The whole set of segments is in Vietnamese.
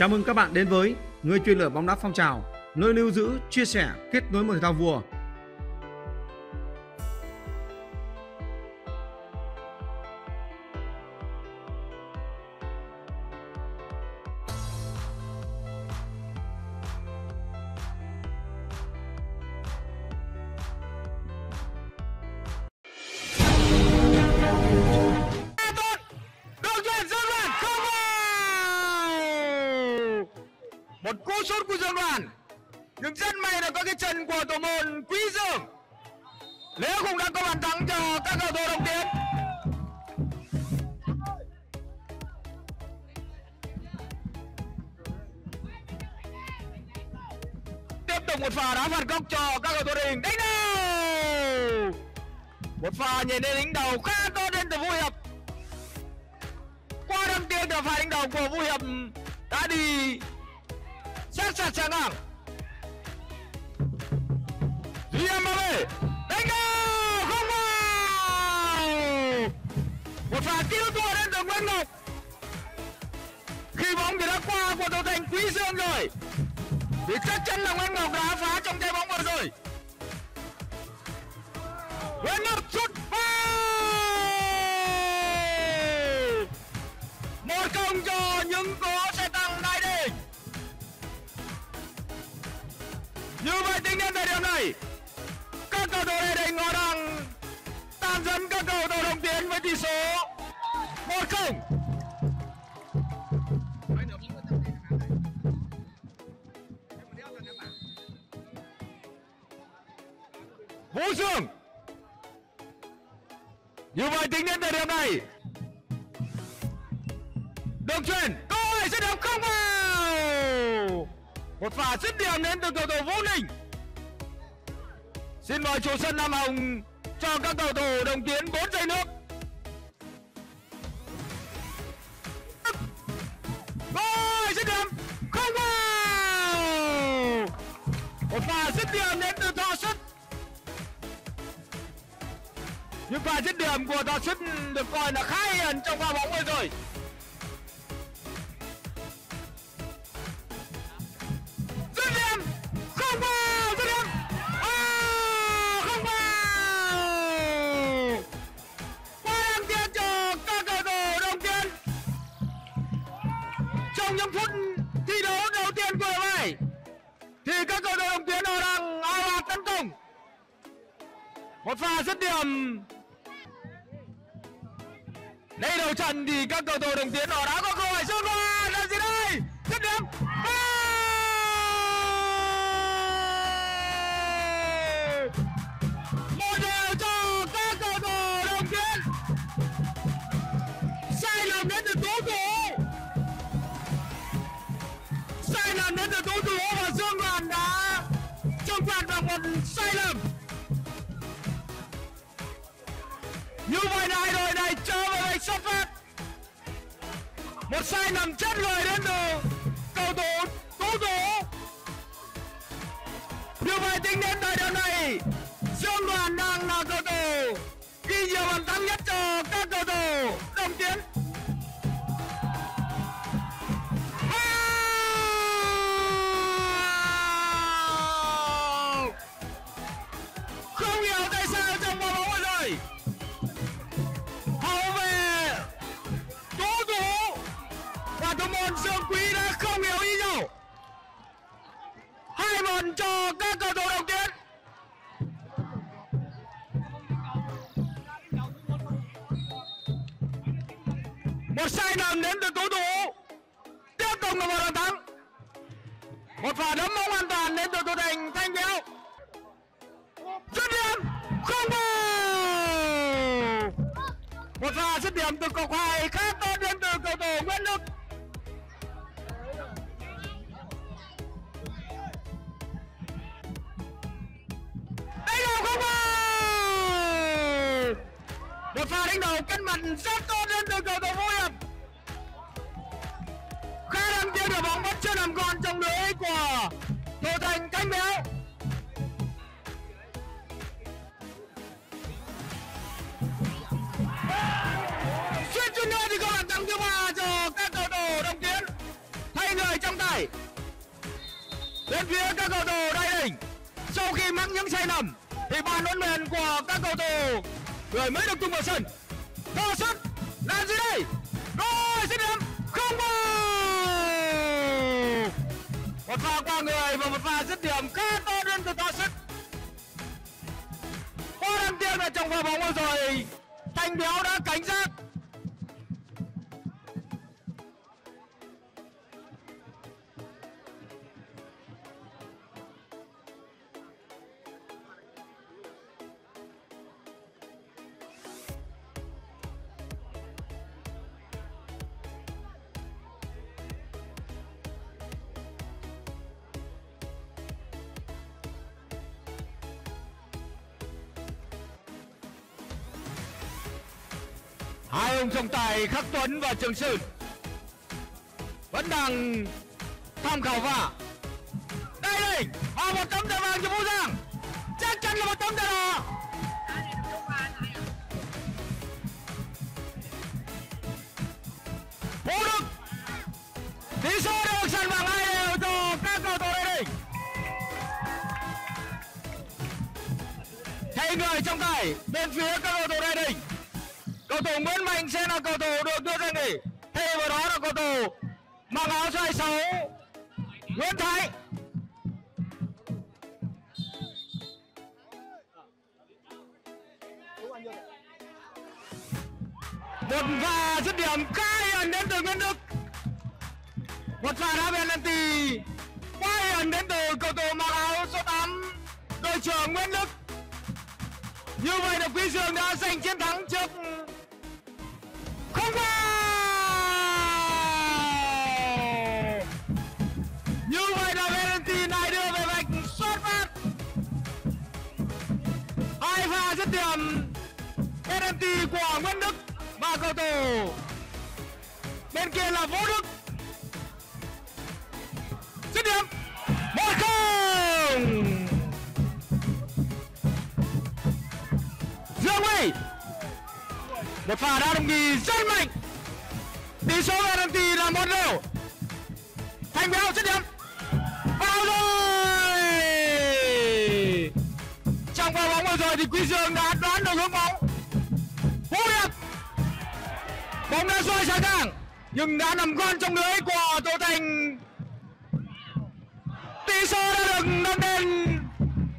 Chào mừng các bạn đến với Người truyền lửa bóng đá phong trào, nơi lưu giữ, chia sẻ, kết nối một thể thao vua. Là có cái chân của thủ môn Quý Dương. Nếu cũng đã có bàn thắng cho các cầu thủ đồng tiến Tiếp tục một pha đá phạt góc cho các cầu thủ đội hình đánh đầu Một pha nhảy lên đánh đầu khá tốt đến từ Vũ Hiệp. Qua đăng tiên từ pha đánh đầu của Vũ Hiệp đã đi sát sạt sang ngang. Duy em đánh đầu không vào một pha cứu thua đến từ Nguyễn Ngọc. Khi bóng thì đã qua của đội thành Quý Dương rồi. Thì chắc chắn là Nguyễn Ngọc đã phá trong tay bóng vừa rồi. Nguyễn Ngọc sút vào một công cho những cố xe tăng đại địch như vậy tính đến thời điểm này thủ đại đánh ngõ đằng. Tàn dẫn các cầu thủ đồng tiến với tỷ số một không. Vũ Dương Như vậy tính đến thời điểm này, Đường truyền Cơ hội dứt điểm không vào. Một pha dứt điểm đến từ cầu thủ Vũ Ninh. Xin mời chủ sân Nam Hồng cho các cầu thủ đồng tiến 4 giây nước. Rồi, dứt điểm không vào! Một pha dứt điểm đến từ Thọ Xuất những pha dứt điểm của Thọ Xuất được coi là khá hiền trong pha bóng vừa rồi. Các cầu thủ đồng tiến họ đang ao ạt tấn công một pha dứt điểm. Đây đầu trận thì các cầu thủ đồng tiến họ đã có cơ hội sút vào. Làm gì đây? Sai lầm như vậy là hai đội này cho vào vạch xuất phát một sai lầm chết người đến từ cầu thủ tú tú. Như vậy tính đến thời điểm này dương đoàn đang là cầu thủ ghi nhiều bàn thắng nhất cho các cầu thủ đồng tiến. Một sai lầm đến từ cầu thủ. Tiếp tục là một bàn thắng. Một pha đấm bóng an toàn đến từ thủ thành thanh béo. Dứt điểm, không vào một pha dứt điểm từ cọc hai khá tốt đến từ cầu thủ nguyễn đức. Đánh đầu không vào một pha đánh đầu cân mặt rất tốt đến từ cầu thủ vũ hiệp. Chưa nằm gọn trong lưới của thủ thành cánh béo suýt chút nữa thì có bàn thắng thứ ba cho các cầu thủ đồng tiến. Thay người trong tải bên phía các cầu thủ đại đỉnh sau khi mắc những sai lầm, thì bàn huấn luyện của các cầu thủ người mới được tung vào sân. Thơ xuất làm gì đây? Một pha qua người và một pha dứt điểm khá to đơn từ thơ xuất quá đáng tiếc là trong pha bóng vừa rồi, thanh béo đã cảnh giác. Hai ông trọng tài khắc tuấn và trường sơn vẫn đang tham khảo vả đây đây và một tấm thẻ vàng cho vũ giang. Chắc chắn là một tấm thẻ đỏ. Vũ đức, tỷ số được sân vàng hai đều cho các cầu thủ đây. Thay người trong tay bên phía các cầu thủ đây đây cầu thủ Nguyễn Mạnh sẽ là cầu thủ được đưa ra nghỉ. Thay vào đó là cầu thủ mặc áo số 26 Nguyễn Thái. Một pha dứt điểm cay ẩn đến từ Nguyễn Đức. Một pha đá penalty quá ẩn đến từ cầu thủ mặc áo số 8 đội trưởng Nguyễn Đức. Như vậy là Quý Dương đã giành chiến thắng trước cầu thủ bên kia là Vũ Đức. Dứt điểm. Một không. Dương Huy. Một pha đá đồng nhì rất mạnh. Tỷ số penalty là một đều. Thành béo dứt điểm. Vào rồi. Trong pha bóng vừa rồi thì quý dương đã đoán được hướng bóng bóng đã xoay sang ngang, nhưng đã nằm gọn trong lưới của tô thành. Tỷ số đã được nâng lên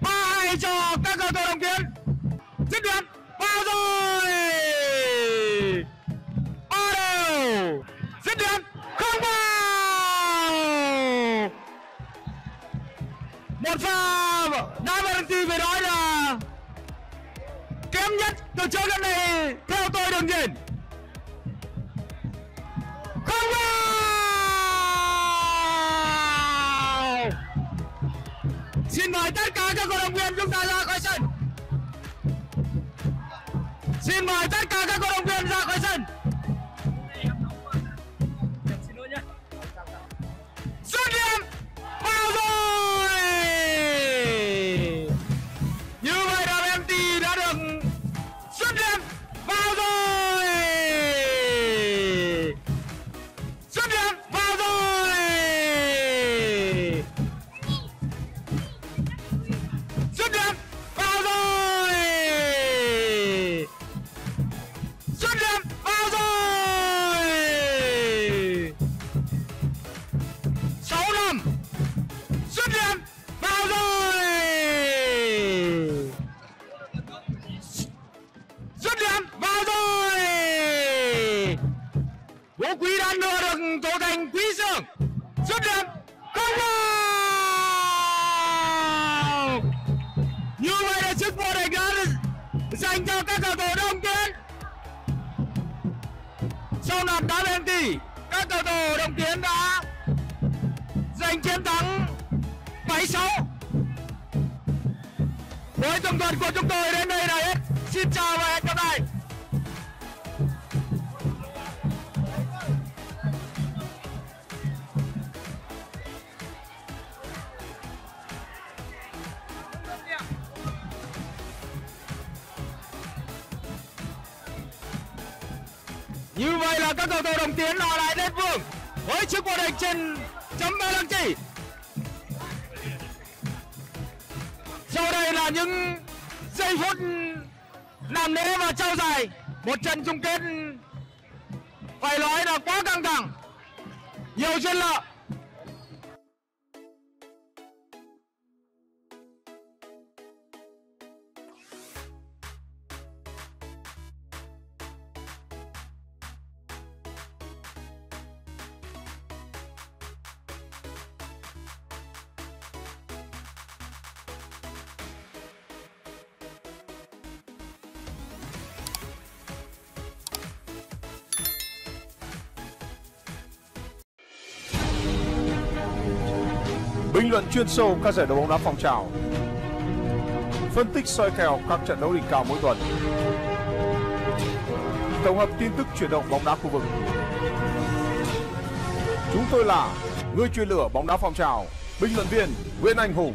ba hai cho các cầu thủ đồng tiến. Dứt điểm, vào rồi. Ba đều. Dứt điểm, không vào. Một pha đá penalty về nói là kém nhất từ trước đến nay theo tôi đường nhiên xin mời tất cả các cổ động viên chúng ta ra khỏi sân. Xin mời tất cả các cổ động viên ra khỏi sân. Xuất điểm vào rồi. Xuất điểm vào rồi. Vũ quý đã đưa được tổ thành quý dương xuất điểm không vào. Như vậy là chức vô địch đã dành cho các cầu thủ đông tiến sau loạt đá penalty các cầu thủ đồng tiến đã giành chiến thắng. 7-6 Buổi tường thuật của chúng tôi đến đây là hết. Xin chào và hẹn gặp lại. Như vậy là các cầu thủ đồng tiến ở lại lên vương. Với chiếc vô địch trên chấm ba lăng chỉ là những giây phút làm lễ và trao giải một trận chung kết. Phải nói là quá căng thẳng, nhiều chuyên lợi. Bình luận chuyên sâu các giải đấu bóng đá phong trào. Phân tích soi kèo các trận đấu đỉnh cao mỗi tuần. Tổng hợp tin tức chuyển động bóng đá khu vực. Chúng tôi là người chuyên lửa bóng đá phong trào, bình luận viên Nguyễn Anh Hùng